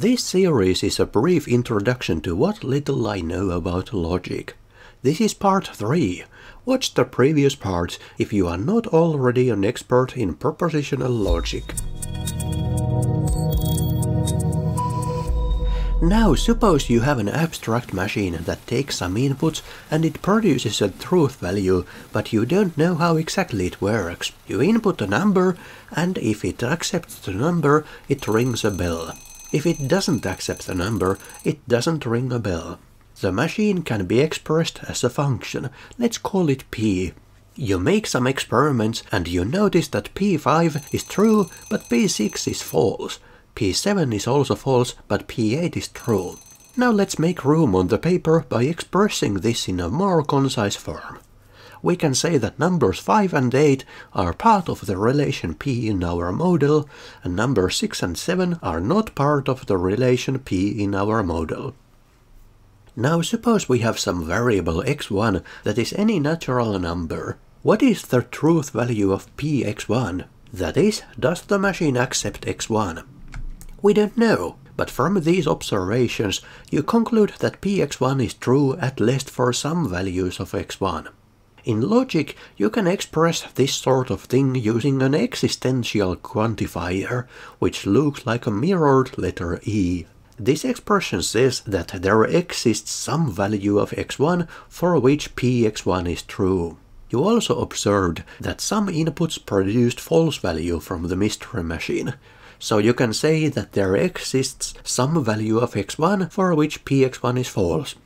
This series is a brief introduction to what little I know about logic. This is part 3. Watch the previous parts if you are not already an expert in propositional logic. Now suppose you have an abstract machine that takes some inputs and it produces a truth value, but you don't know how exactly it works. You input a number and if it accepts the number, it rings a bell. If it doesn't accept the number, it doesn't ring a bell. The machine can be expressed as a function. Let's call it p. You make some experiments and you notice that p5 is true, but p6 is false. p7 is also false, but p8 is true. Now let's make room on the paper by expressing this in a more concise form we can say that numbers 5 and 8 are part of the relation P in our model, and numbers 6 and 7 are not part of the relation P in our model. Now suppose we have some variable x1 that is any natural number. What is the truth value of px1? That is, does the machine accept x1? We don't know, but from these observations you conclude that px1 is true at least for some values of x1. In logic, you can express this sort of thing using an existential quantifier, which looks like a mirrored letter E. This expression says that there exists some value of x1 for which px1 is true. You also observed that some inputs produced false value from the mystery machine. So you can say that there exists some value of x1 for which px1 is false.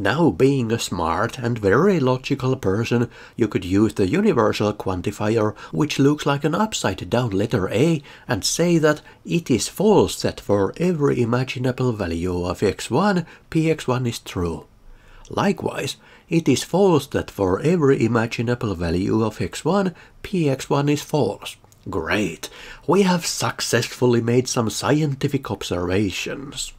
Now, being a smart and very logical person, you could use the universal quantifier, which looks like an upside down letter A, and say that it is false that for every imaginable value of x1, px1 is true. Likewise, it is false that for every imaginable value of x1, px1 is false. Great! We have successfully made some scientific observations.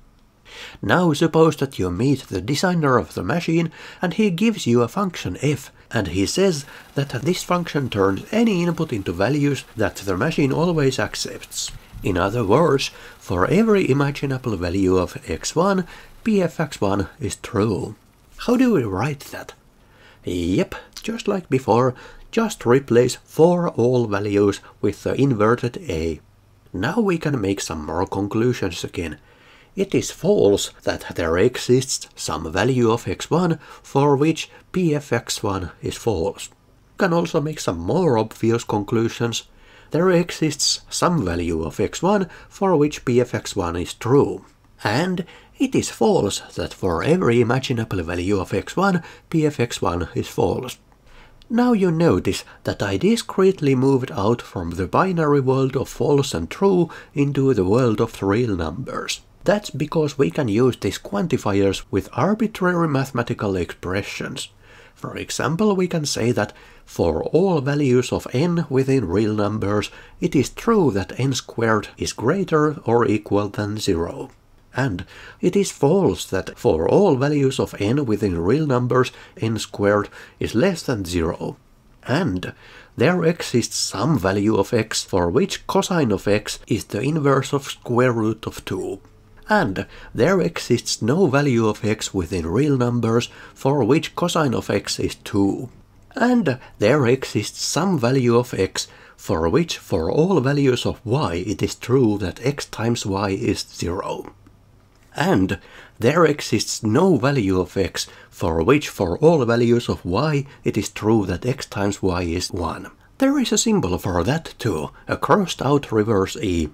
Now suppose that you meet the designer of the machine and he gives you a function f and he says that this function turns any input into values that the machine always accepts. In other words, for every imaginable value of x1, pfx1 is true. How do we write that? Yep, just like before, just replace for all values with the inverted a. Now we can make some more conclusions again. It is false that there exists some value of x1 for which pfx1 is false. You can also make some more obvious conclusions. There exists some value of x1 for which pfx1 is true. And it is false that for every imaginable value of x1, pfx1 is false. Now you notice that I discreetly moved out from the binary world of false and true into the world of real numbers. That's because we can use these quantifiers with arbitrary mathematical expressions. For example, we can say that for all values of n within real numbers, it is true that n squared is greater or equal than 0. And it is false that for all values of n within real numbers, n squared is less than 0. And there exists some value of x for which cosine of x is the inverse of square root of 2 and there exists no value of x within real numbers for which cosine of x is 2. And there exists some value of x for which for all values of y it is true that x times y is 0. And there exists no value of x for which for all values of y it is true that x times y is 1. There is a symbol for that too, a crossed out reverse e.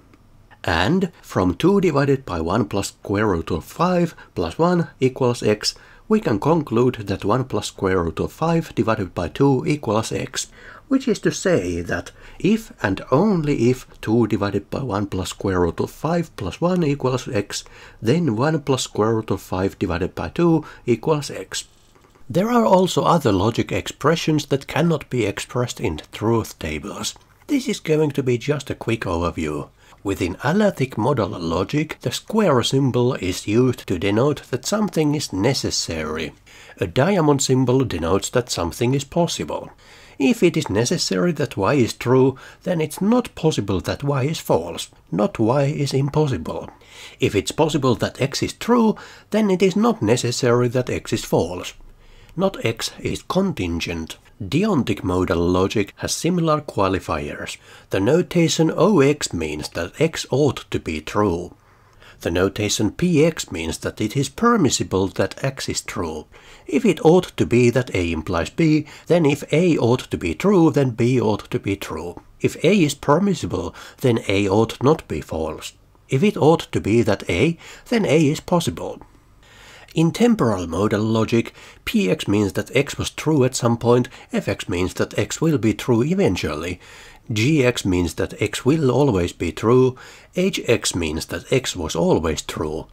And from 2 divided by 1 plus square root of 5 plus 1 equals x, we can conclude that 1 plus square root of 5 divided by 2 equals x, which is to say that if and only if 2 divided by 1 plus square root of 5 plus 1 equals x, then 1 plus square root of 5 divided by 2 equals x. There are also other logic expressions that cannot be expressed in truth tables. This is going to be just a quick overview. Within alethic modal logic, the square symbol is used to denote that something is necessary. A diamond symbol denotes that something is possible. If it is necessary that y is true, then it's not possible that y is false. Not y is impossible. If it's possible that x is true, then it is not necessary that x is false. Not x is contingent. Deontic modal logic has similar qualifiers. The notation OX means that x ought to be true. The notation px means that it is permissible that x is true. If it ought to be that a implies b, then if a ought to be true, then b ought to be true. If a is permissible, then a ought not be false. If it ought to be that a, then a is possible. In temporal modal logic, px means that x was true at some point, fx means that x will be true eventually, gx means that x will always be true, hx means that x was always true,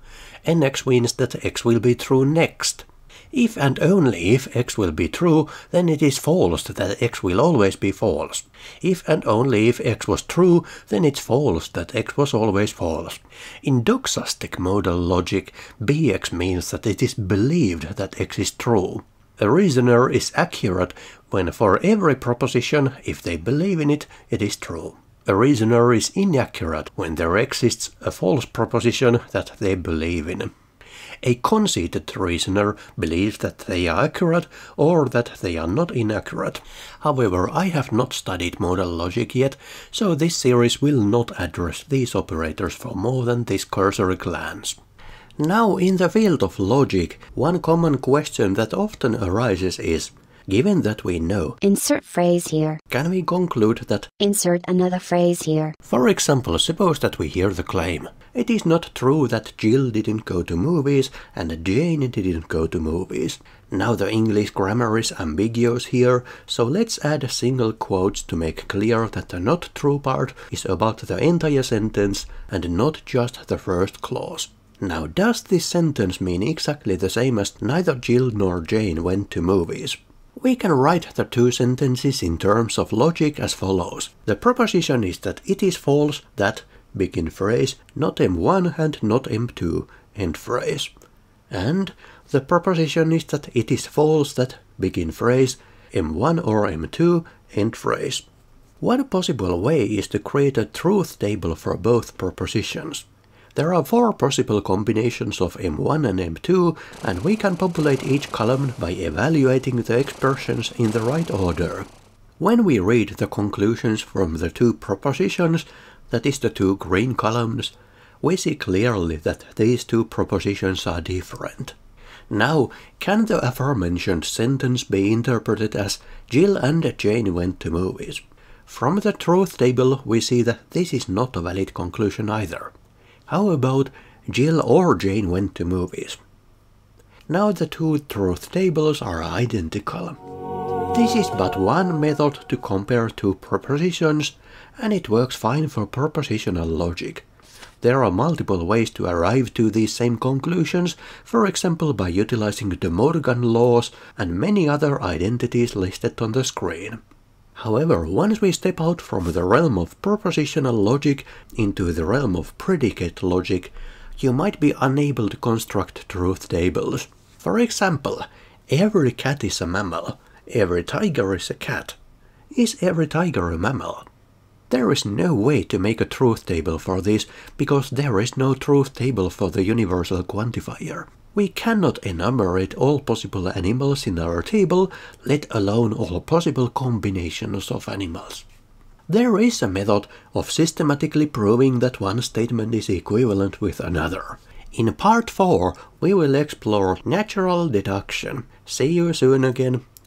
nx means that x will be true next. If and only if x will be true, then it is false that x will always be false. If and only if x was true, then it's false that x was always false. In doxastic modal logic, bx means that it is believed that x is true. A reasoner is accurate when for every proposition, if they believe in it, it is true. A reasoner is inaccurate when there exists a false proposition that they believe in. A conceited reasoner believes that they are accurate or that they are not inaccurate. However, I have not studied modal logic yet, so this series will not address these operators for more than this cursory glance. Now, in the field of logic, one common question that often arises is Given that we know, Insert phrase here. can we conclude that, Insert another phrase here. for example, suppose that we hear the claim, it is not true that Jill didn't go to movies and Jane didn't go to movies. Now the English grammar is ambiguous here, so let's add single quotes to make clear that the not true part is about the entire sentence and not just the first clause. Now, does this sentence mean exactly the same as neither Jill nor Jane went to movies? We can write the two sentences in terms of logic as follows. The proposition is that it is false that, begin phrase, not M1 and not M2, end phrase. And the proposition is that it is false that, begin phrase, M1 or M2, end phrase. One possible way is to create a truth table for both propositions. There are four possible combinations of M1 and M2, and we can populate each column by evaluating the expressions in the right order. When we read the conclusions from the two propositions, that is the two green columns, we see clearly that these two propositions are different. Now, can the aforementioned sentence be interpreted as Jill and Jane went to movies? From the truth table, we see that this is not a valid conclusion either. How about Jill or Jane went to movies? Now the two truth tables are identical. This is but one method to compare two propositions, and it works fine for propositional logic. There are multiple ways to arrive to these same conclusions, for example by utilizing de Morgan laws and many other identities listed on the screen. However, once we step out from the realm of propositional logic into the realm of predicate logic, you might be unable to construct truth tables. For example, every cat is a mammal, every tiger is a cat. Is every tiger a mammal? There is no way to make a truth table for this because there is no truth table for the universal quantifier. We cannot enumerate all possible animals in our table, let alone all possible combinations of animals. There is a method of systematically proving that one statement is equivalent with another. In part 4, we will explore natural deduction. See you soon again.